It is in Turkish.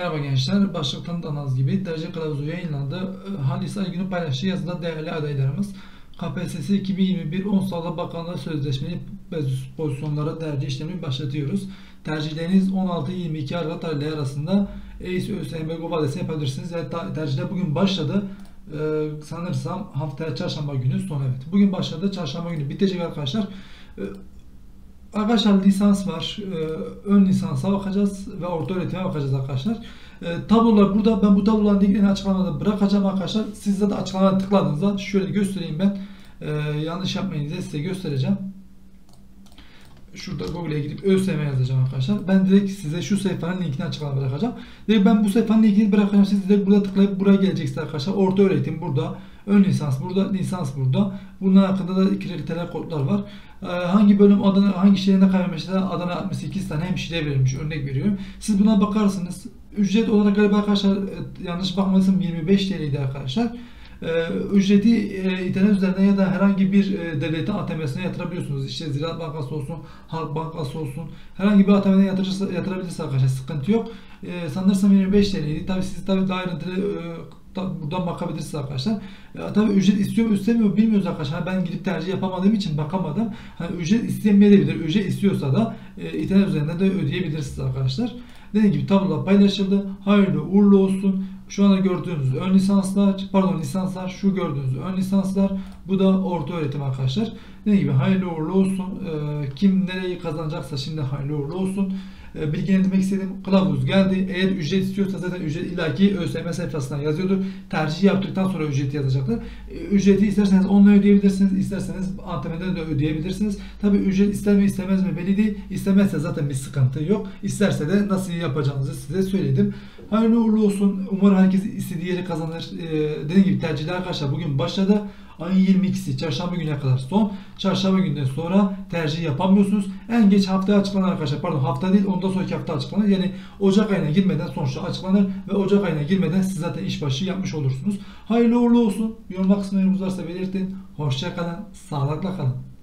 Merhaba gençler, başlıktan da az gibi derece kılavuzu yayınlandı. Halis Aygün'ün paylaştığı yazıda değerli adaylarımız KPSS 2021 10 Sağlık Bakanlığı Sözleşmeli pozisyonlara tercih işlemi başlatıyoruz. Tercihleriniz 16-22 Aralık tarihleri arasında EİS ÖSYM Gov adresi yapabilirsiniz. Yani tercihler bugün başladı. Ee, sanırsam haftaya çarşamba günü son evet. Bugün başladı. Çarşamba günü bitecek arkadaşlar. Ee, Arkadaşlar lisans var. Ee, ön lisansa bakacağız ve orta öğretime bakacağız arkadaşlar. Ee, tablolar burada. Ben bu tabloların linklerini açıklamada bırakacağım arkadaşlar. Siz de açıklamada tıkladığınızda şöyle göstereyim ben. Ee, yanlış yapmayın diye size göstereceğim. Şurada Google'e gidip ÖSYM yazacağım arkadaşlar. Ben direkt size şu sayfanın linkini açıklamada bırakacağım. Direkt ben bu sayfanın linkini bırakacağım. Siz direkt burada tıklayıp buraya geleceksiniz arkadaşlar. Orta öğretim burada. Ön lisans burada, lisans burada. Bunun hakkında da kriter kodlar var. Ee, hangi bölüm Adana, hangi şehrinde karar mesela Adana 68 tane hemşire verilmiş. Örnek veriyorum. Siz buna bakarsınız. Ücret olarak galiba arkadaşlar e, yanlış bakmasın 25 TL'ydi arkadaşlar. Ee, ücreti e, internet üzerinden ya da herhangi bir e, devletin ATM'sine yatırabiliyorsunuz. İşte Ziraat Bankası olsun, Halk Bankası olsun. Herhangi bir ATM'den yatırabilirsiniz arkadaşlar. Sıkıntı yok. Ee, sanırsam 25 TL'ydi. Tabii siz tabii daha ayrıntılı e, buradan bakabilirsiniz arkadaşlar. Ya, tabii ücret istiyor mu istemiyor mu bilmiyoruz arkadaşlar. Ben gidip tercih yapamadığım için bakamadım. Hani ücret istemeyebilir. Ücret istiyorsa da e, internet üzerinden de ödeyebilirsiniz arkadaşlar. Dediğim gibi tablolar paylaşıldı. Hayırlı uğurlu olsun. Şu anda gördüğünüz ön lisanslar, pardon lisanslar, şu gördüğünüz ön lisanslar, bu da orta öğretim arkadaşlar. Dediğim gibi hayırlı uğurlu olsun. Ee, kim nereyi kazanacaksa şimdi hayırlı uğurlu olsun. Ee, bilgilendirmek istedim. Kılavuz geldi. Eğer ücret istiyorsa zaten ücret illaki ÖSYM sayfasından yazıyordur. Tercih yaptıktan sonra ücreti yazacaktır. Ee, ücreti isterseniz onunla ödeyebilirsiniz. isterseniz ATM'den de ödeyebilirsiniz. Tabi ücret ister mi istemez mi belli değil. İstemezse zaten bir sıkıntı yok. İsterse de nasıl yapacağınızı size söyledim. Hayırlı uğurlu olsun. Umarım herkes istediği yeri kazanır. Ee, dediğim gibi tercihler arkadaşlar bugün başladı. Ayın 22'si çarşamba gününe kadar son. Çarşamba günden sonra tercih yapamıyorsunuz. En geç haftaya açıklanır arkadaşlar. Pardon hafta değil ondan sonraki hafta açıklanır. Yani Ocak ayına girmeden sonuçta açıklanır ve Ocak ayına girmeden siz zaten işbaşı yapmış olursunuz. Hayırlı uğurlu olsun. Yorumlar kısmında yorumunuz varsa belirtin. Hoşça kalın. Sağlıkla kalın.